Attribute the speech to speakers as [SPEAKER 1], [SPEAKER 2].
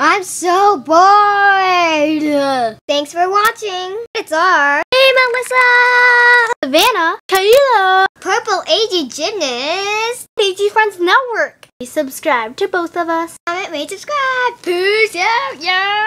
[SPEAKER 1] I'm so bored. Thanks for watching. It's our
[SPEAKER 2] Hey, Melissa! Savannah! Kayla!
[SPEAKER 1] Purple AG Gymnast.
[SPEAKER 2] AG Friends Network. Please subscribe to both of us.
[SPEAKER 1] Comment, rate, subscribe. Peace out, yeah.